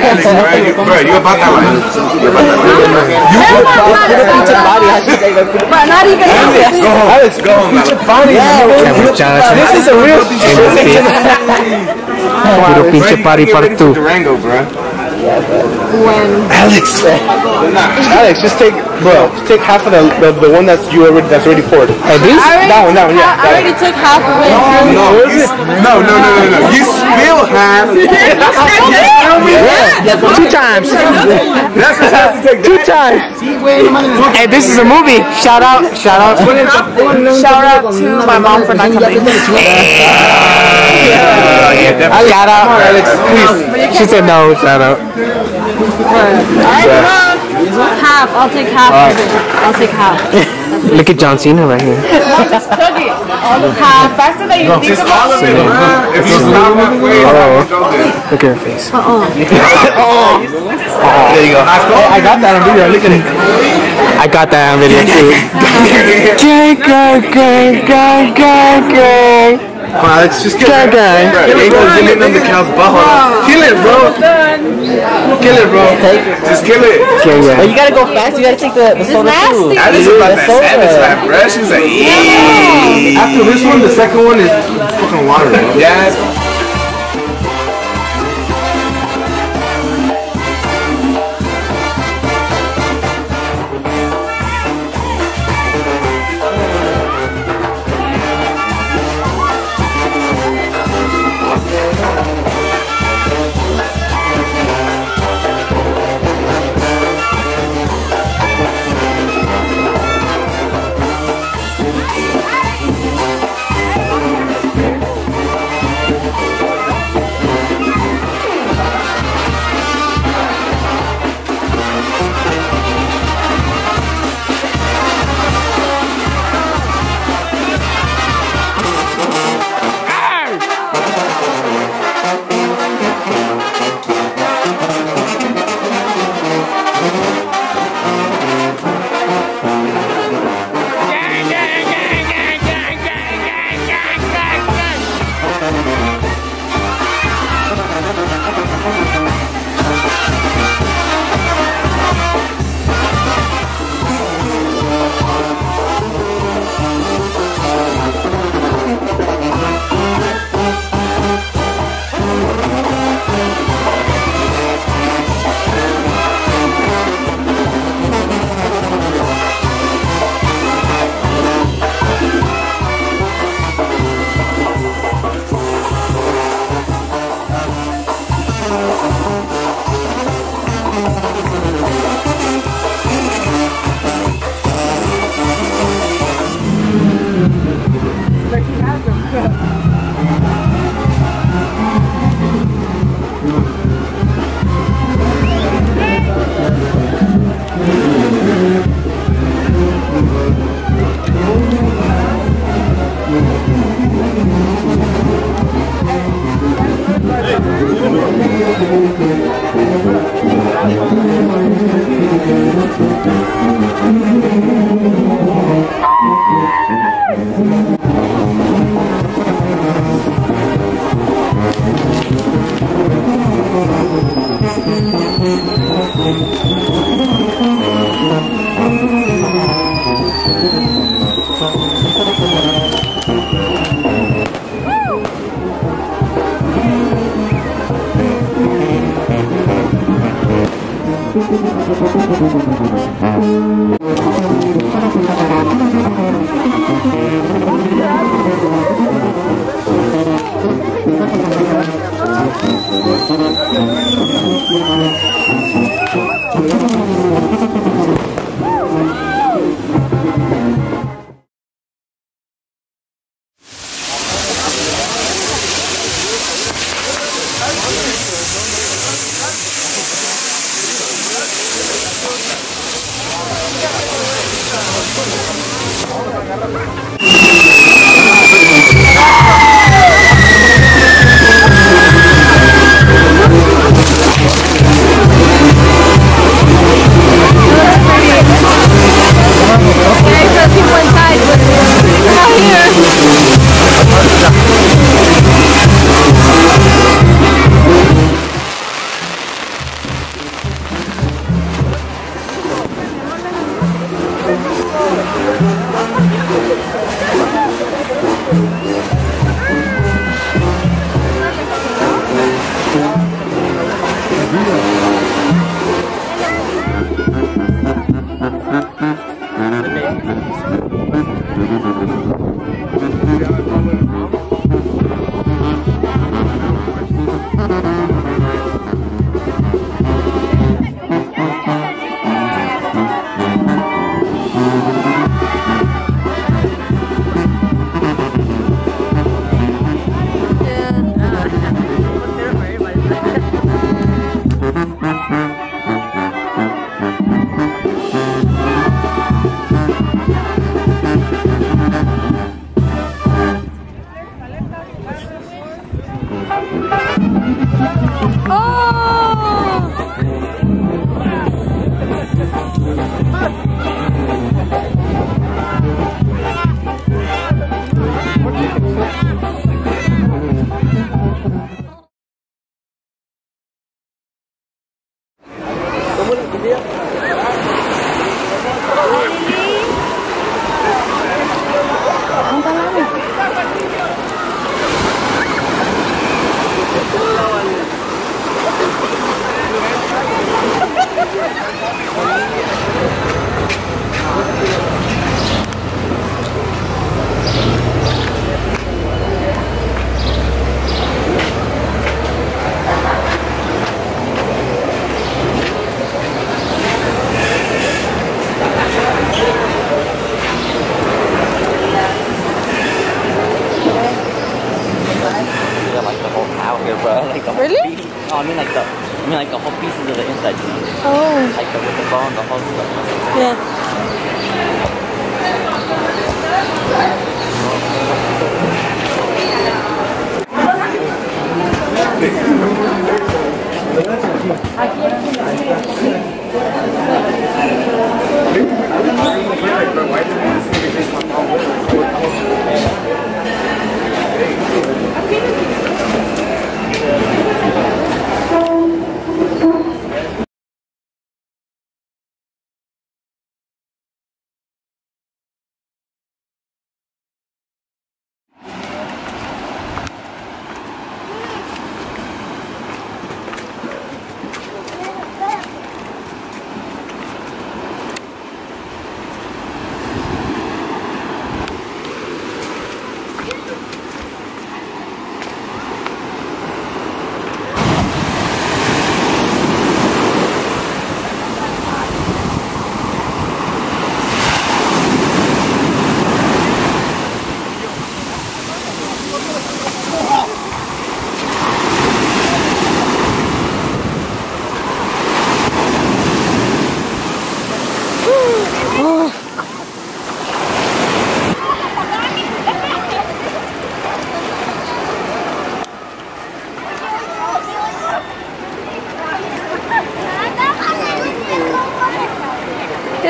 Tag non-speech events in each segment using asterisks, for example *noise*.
Alex, bro, you, bro, you about that life. You about that life. But not even Go home. Alex, go home, Alex. This is a real Puro pinche party part 2. Durango, bro. Alex. Alex, just take, bro, take half of the the, the one that's you already that's already poured. Hey, this? That one, that one, yeah. I already took half of it. No, you, no, no, no, no, no. You spill half. *laughs* Two times. That's what has to take. Two times. Hey, this is a movie. Shout out. Shout out. Shout out to my mom for not coming. Shout out. Alex, please. She said no. Shout out. Half. I'll take half of it. I'll take half. *laughs* Look at John Cena right here. Just cook it. Half. Faster than you think Just about all of it, bro. If you stop halfway, it's not gonna go there. Look at her face. oh *laughs* There you go. I, I got that on video. Look at it. I got that on video too. *laughs* Gang, gang, gang, gang, gang, gang. Come on, Alex, just get Gang, it. gang. Bro, it ain't no limit on the cow's butthole. Kill it, bro. Kill it, bro. Just kill it. Gang, gang. Oh, you gotta go fast. You gotta take the, the soda too. nasty. Alex is about that soda. savage life, bro. She's like, eee. After this one, the second one is fucking water, bro. Yeah.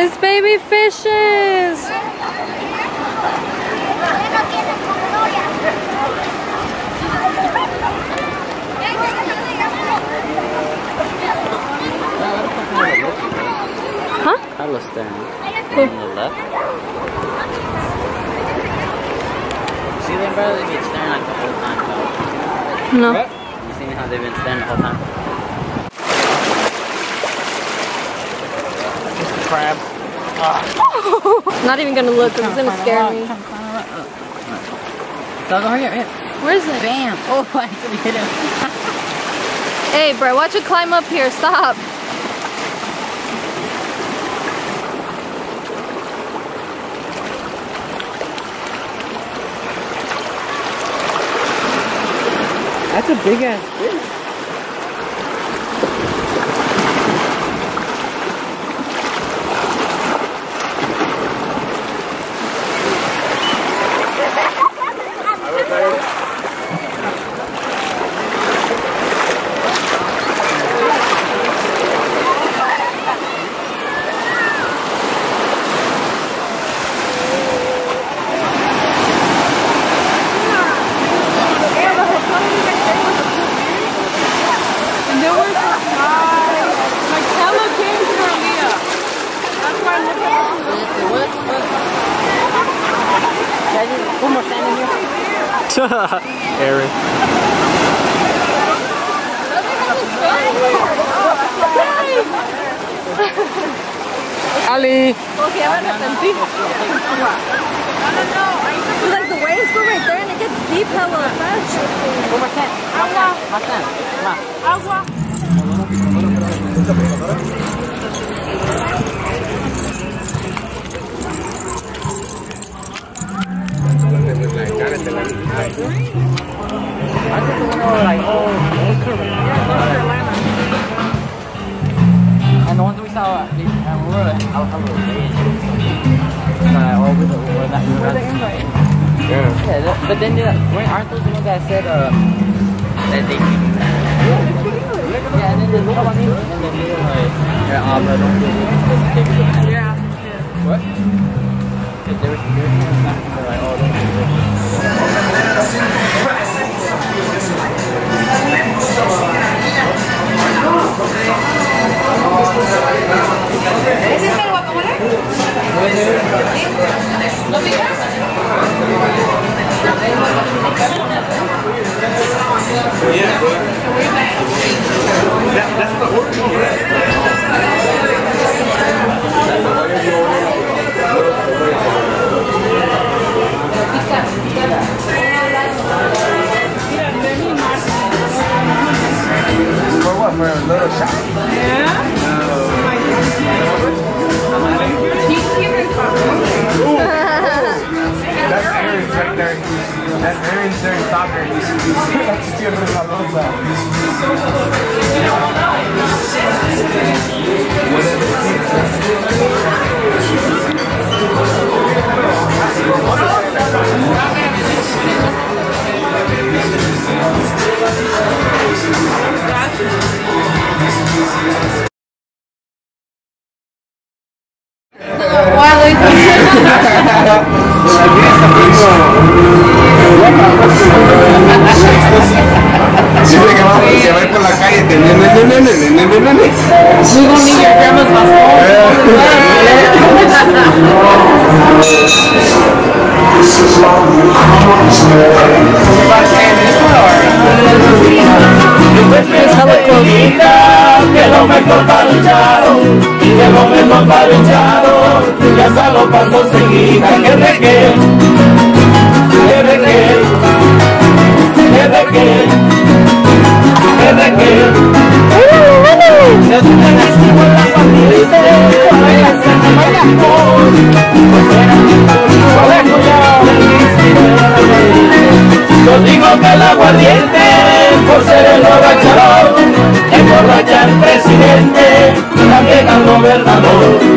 It's baby fishes. Huh? Carlos staring. On the left. See them, bro? They've been staring like the whole time, bro. No. You seen how they've been staring the whole time? Just crab. Not even gonna look because it's gonna scare me. So go here, here. Where is it? Bam! Oh, *laughs* I actually hit him. Hey, bro, watch it climb up here. Stop. That's a big ass fish. Okay, I'm gonna no, no, no. Like the waves go right there and it gets deep hella fast. Agua. Agua. Agua. I like. sao Yeah. but then uh, when Arthur, you know, guy said uh, that they yeah, and then they look at me, and then they do like their arm around me. Yeah. What? If there was security, they're like, oh, don't Siempre que vamos a llevar por la calle, Muy bonito, nos Que lo mejor para y tu casa lo paso seguida, que regué, que regué, que regué, que regué. Desde que ¡Uh, nací con la familia, no era sana, no era amor, pues era pues yo digo que el aguardiente, por ser el agachador, emborracha al presidente, también al gobernador.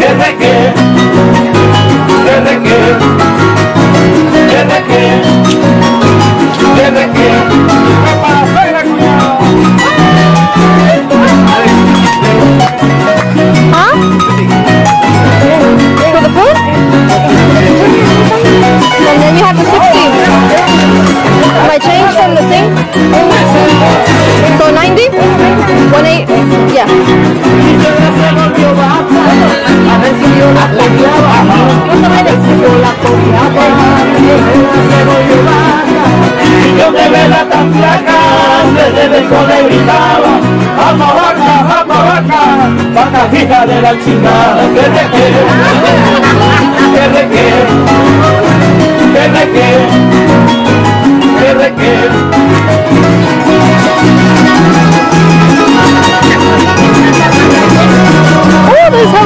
So 90? 180, yeah. A la yo tan flaca, desde de la chingada, que que que que.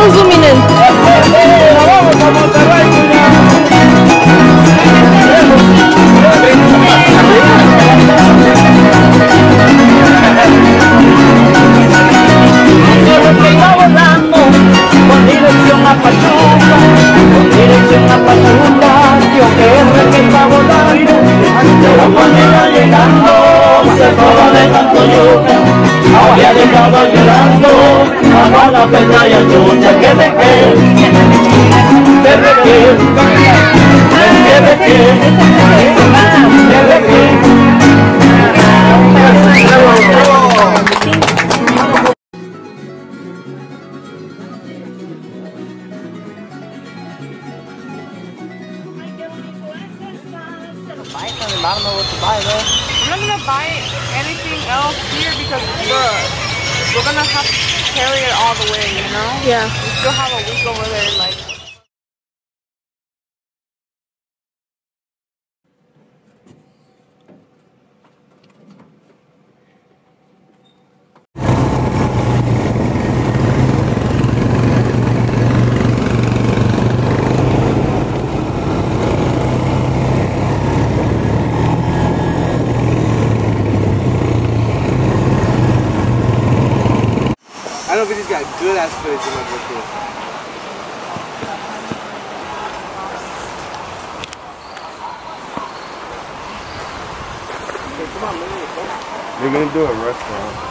¡Vamos! Solo que con dirección a Pachuca, con dirección a Pachuca, yo que que volando, pero cuando iba llegando se fue de tanto yuca, había dejado llorando la pena y ayuda que me quede, que me quede, que me quede. Vinny's got good ass footage in my book We're gonna do a restaurant.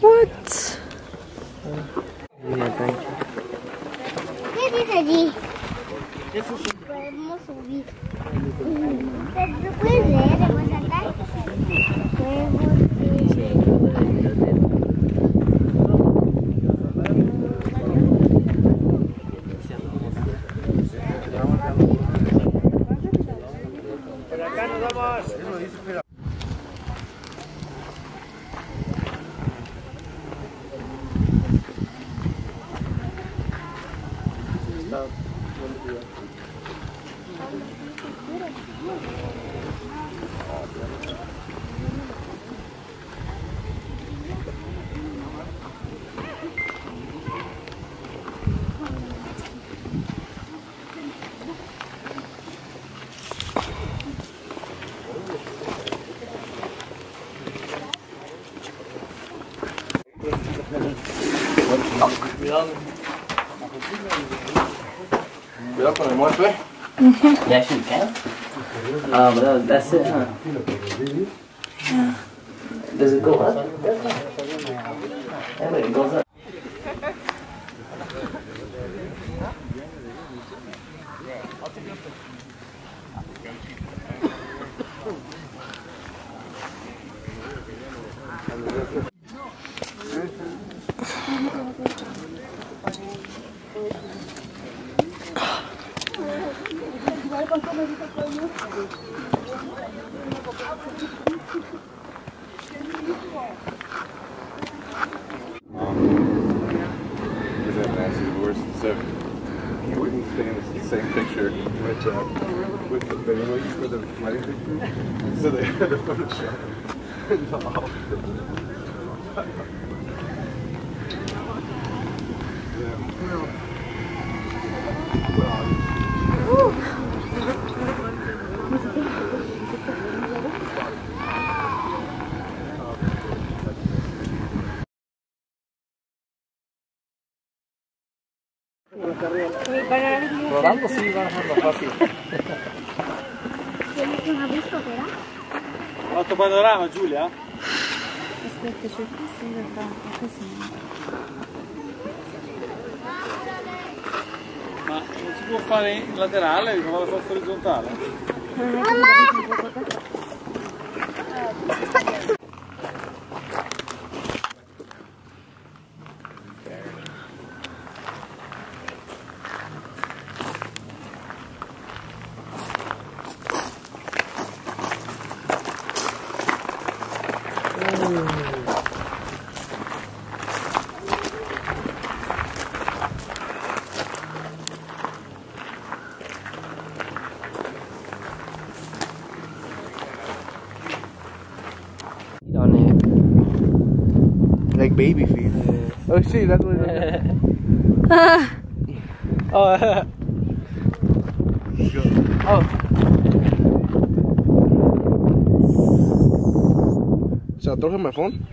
What? Cuidado con el muerto, eh. Yes, you can. But that- that's it, huh? Does it go up? Yeah, but it goes up. Is that nasty divorce? So he wouldn't stand the same picture with uh, with the family for the wedding picture. So they had to Photoshop it off. Rodando Panorama Giulia? Aspetta, c'è questo in realtà è così. Ma non si può fare in laterale, bisogna fare forza orizzontale? Baby feet. Oh shit, that's what it is. *laughs* Oh, Should I throw him my phone?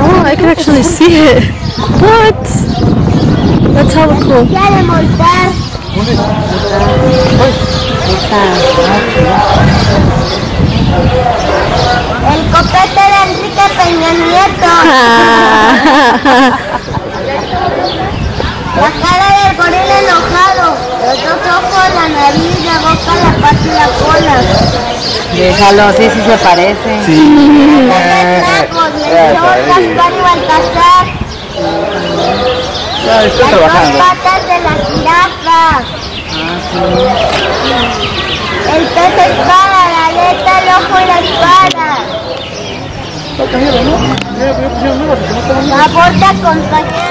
Oh, I can actually see it. What? That's hella cool. El copete de Enrique Peña Nieto. *laughs* La cara del gorila enojado. Los dos ojos, la nariz, la boca, la pata y la cola. Déjalo, sí, sí se parece. Los *laughs* tacos, Las dos patas de la jirafa. El pez espada, la aleta, el ojo y la espada. La borda compañera.